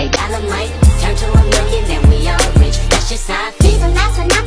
they dynamite Turn to a million then we all rich, that's just how I feel. Even that's what